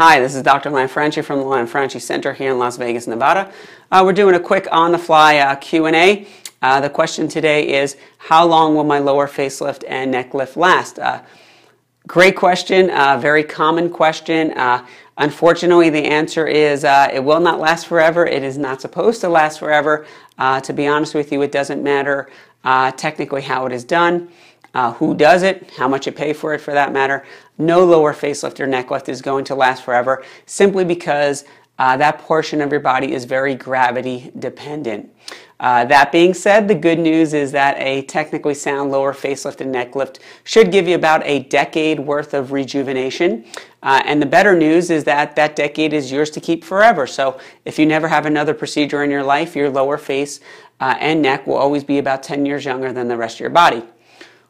Hi, this is Dr. Lanfranchi from the Lanfranchi Center here in Las Vegas, Nevada. Uh, we're doing a quick on-the-fly uh, Q&A. Uh, the question today is, how long will my lower facelift and neck lift last? Uh, great question, uh, very common question. Uh, unfortunately, the answer is it will not last forever. It is not supposed to last forever. to be honest with you, it doesn't matter technically how it is done uh, who does it, how much you pay for it for that matter. No lower facelift or neck lift is going to last forever simply because uh, that portion of your body is very gravity dependent. Uh, that being said, the good news is that a technically sound lower facelift and neck lift should give you about a decade worth of rejuvenation. Uh, and the better news is that that decade is yours to keep forever. So if you never have another procedure in your life, your lower face uh, and neck will always be about 10 years younger than the rest of your body.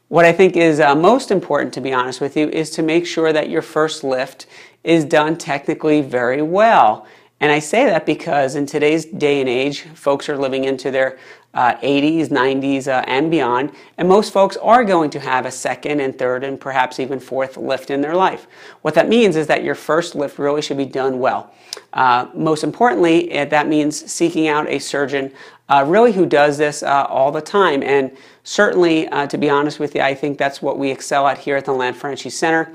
What I think is uh, most important, to be honest with you, is to make sure that your first lift is done technically very well. And I say that because in today's day and age, folks are living into their uh, 80s, 90s, uh, and beyond, and most folks are going to have a second and third and perhaps even fourth lift in their life. What that means is that your first lift really should be done well. Uh, most importantly, that means seeking out a surgeon uh, really who does this uh, all the time. And certainly, uh, to be honest with you, I think that's what we excel at here at the Land Lanfranchi Center.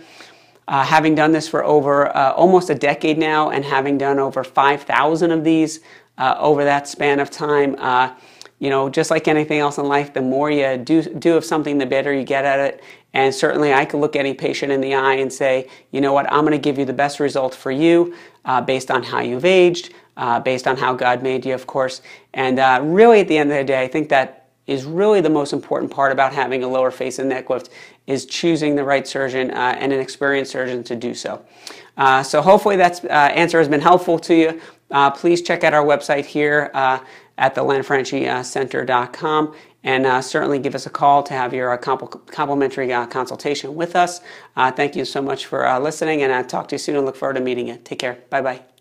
Uh, having done this for over uh, almost a decade now and having done over 5,000 of these uh, over that span of time, you know, just like anything else in life, the more you do, do of something, the better you get at it. And certainly I could look any patient in the eye and say, you know what, I'm going to give you the best result for you uh, based on how you've aged, uh, based on how God made you, of course. And uh, really at the end of the day, I think that is really the most important part about having a lower face and neck lift is choosing the right surgeon uh, and an experienced surgeon to do so. Uh, so hopefully that uh, answer has been helpful to you. please check out our website here at the lanfranchicenter.com and uh, certainly give us a call to have your uh, compl complimentary uh, consultation with us. Uh, thank you so much for uh, listening, and I'll talk to you soon and look forward to meeting you. Take care. Bye bye.